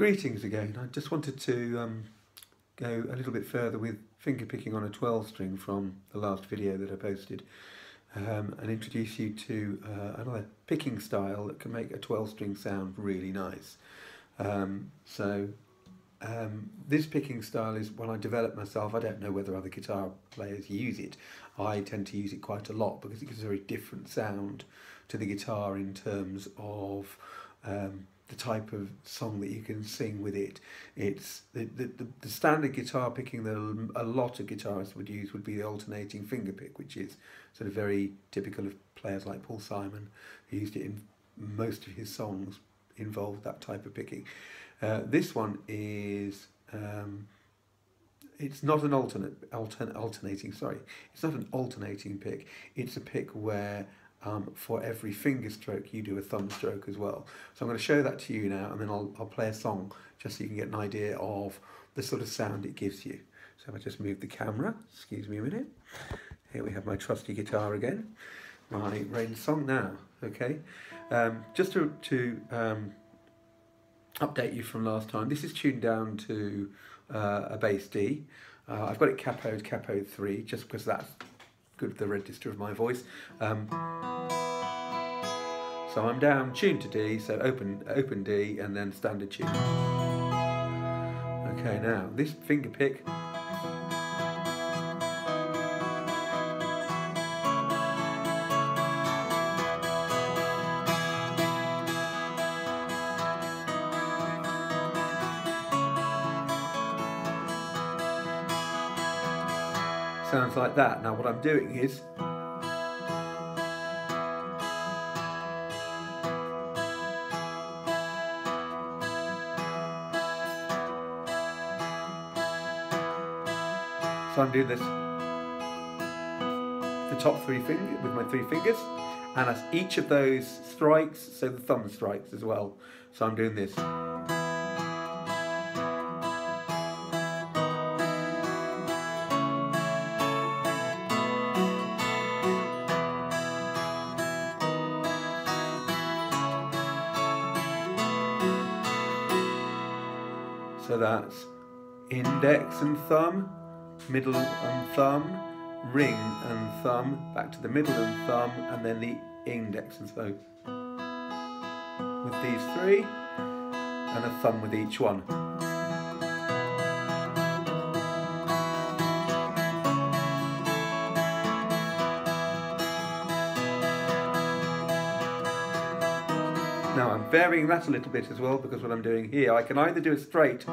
Greetings again. I just wanted to um, go a little bit further with finger picking on a 12 string from the last video that I posted um, and introduce you to uh, another picking style that can make a 12 string sound really nice. Um, so um, this picking style is when I develop myself, I don't know whether other guitar players use it. I tend to use it quite a lot because it gives a very different sound to the guitar in terms of um, the type of song that you can sing with it. It's the, the, the, standard guitar picking that a lot of guitarists would use would be the alternating finger pick, which is sort of very typical of players like Paul Simon, who used it in most of his songs, involved that type of picking. Uh, this one is. Um, it's not an alternate, altern, alternating, sorry, it's not an alternating pick. It's a pick where um, for every finger stroke you do a thumb stroke as well. So I'm going to show that to you now and then I'll, I'll play a song just so you can get an idea of the sort of sound it gives you. So I just move the camera, excuse me a minute. Here we have my trusty guitar again. My Rainsong now, okay? Um, just to, to um, update you from last time, this is tuned down to uh, a bass D. Uh, I've got it capoed, capoed 3, just because that's good the register of my voice. Um, so I'm down tuned to D, so open, open D and then standard tune. Okay, now this finger pick sounds like that. Now what I'm doing is So I'm doing this the top three fingers with my three fingers and as each of those strikes, so the thumb strikes as well. So I'm doing this. So that's index and thumb, middle and thumb, ring and thumb, back to the middle and thumb, and then the index and so with these three, and a thumb with each one. Varying that a little bit as well because what I'm doing here, I can either do it straight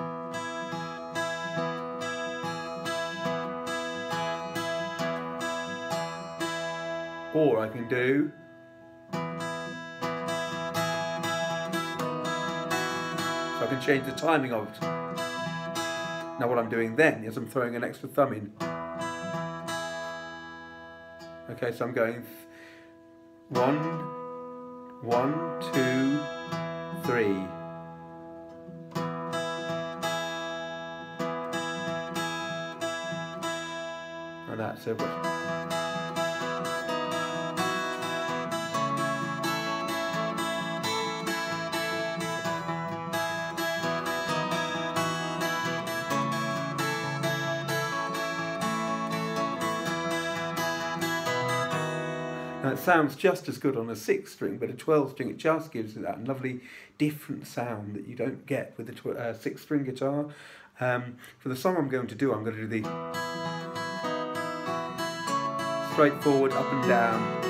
or I can do so I can change the timing of it. Now what I'm doing then is I'm throwing an extra thumb in. Okay, so I'm going one, one, two, three. And that's it. Now it sounds just as good on a six string, but a 12 string, it just gives you that lovely different sound that you don't get with a uh, six string guitar. Um, for the song I'm going to do, I'm going to do the straightforward up and down.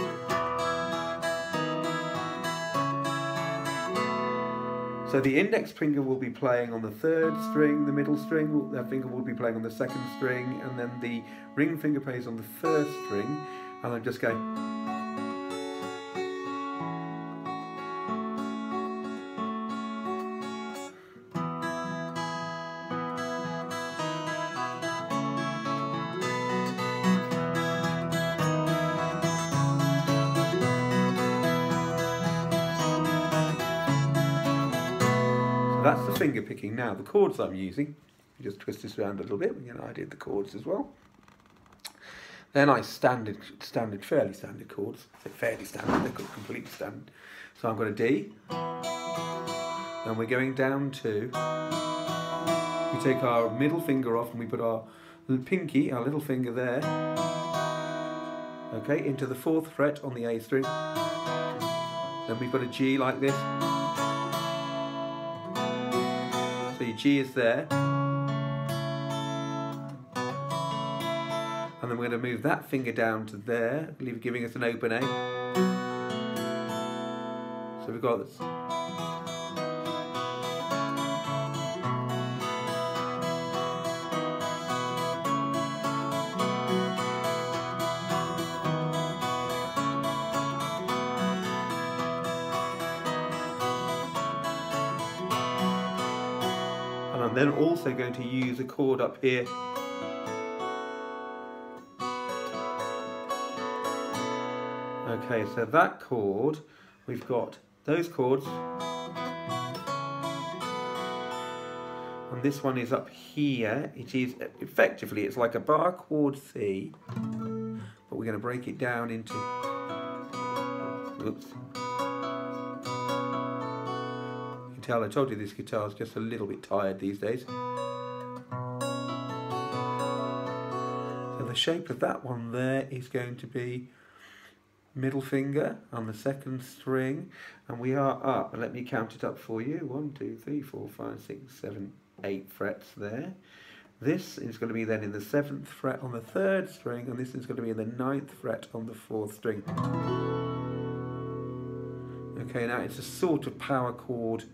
So the index finger will be playing on the third string, the middle string, that finger will be playing on the second string, and then the ring finger plays on the first string, and I'm just going that's the finger picking. Now the chords I'm using, you just twist this around a little bit, we get an idea of the chords as well. Then I standard, standard, fairly standard chords. Say fairly standard, they're completely standard. So I've got a D. and we're going down to, we take our middle finger off and we put our pinky, our little finger there, okay, into the fourth fret on the A string. Then we've got a G like this. G is there. And then we're going to move that finger down to there, giving us an open A. So we've got this. Then also going to use a chord up here Okay, so that chord, we've got those chords. And this one is up here. It is effectively, it's like a bar chord C, but we're going to break it down into, oops. Tell I told you this guitar is just a little bit tired these days. So the shape of that one there is going to be middle finger on the second string and we are up. Let me count it up for you. One two three four five six seven eight frets there. This is going to be then in the seventh fret on the third string and this is going to be in the ninth fret on the fourth string. Okay now it's a sort of power chord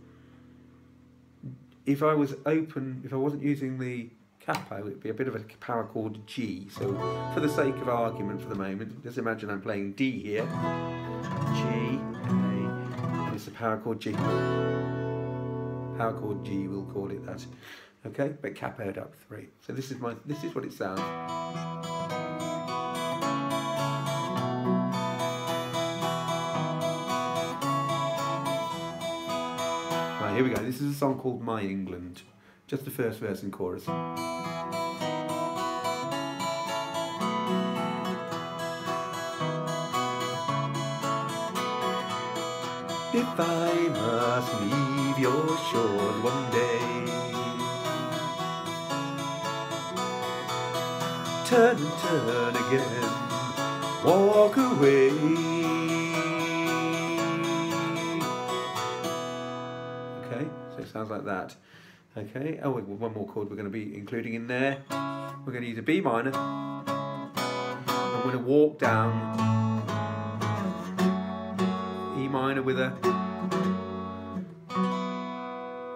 if I was open if I wasn't using the capo, it would be a bit of a power chord G. So for the sake of argument for the moment, just imagine I'm playing D here, G, A, and it's a power chord G. Power chord G, we'll call it that. Okay, but capoed up three. So this is my, this is what it sounds. Right, here we go. This is a song called My England. Just the first verse and chorus. If I must leave your shores one day Turn and turn again Walk away that. Okay, oh, one more chord we're going to be including in there. We're going to use a B minor. I'm going to walk down E minor with a.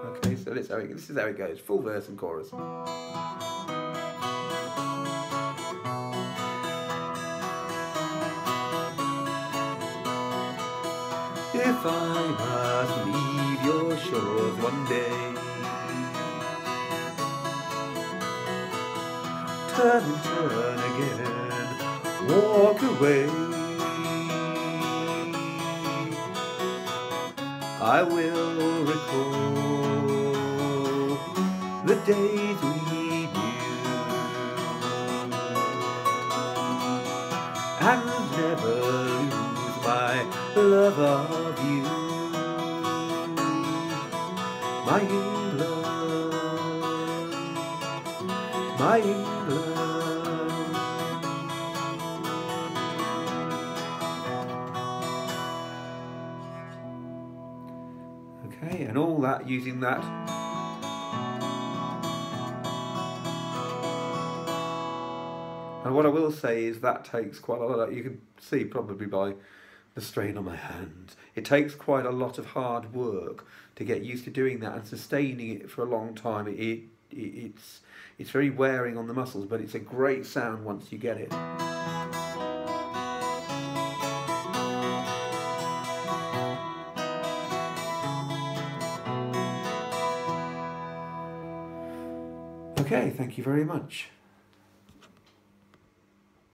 Okay, so let's this is how it goes. Full verse and chorus. If I must leave your shores one day turn and turn again, walk away. I will recall the days we knew and never lose my love my England, my England. Okay, and all that using that. And what I will say is that takes quite a lot, you can see probably by the strain on my hands, it takes quite a lot of hard work to get used to doing that and sustaining it for a long time. It, it, it's, it's very wearing on the muscles, but it's a great sound once you get it. Okay, thank you very much.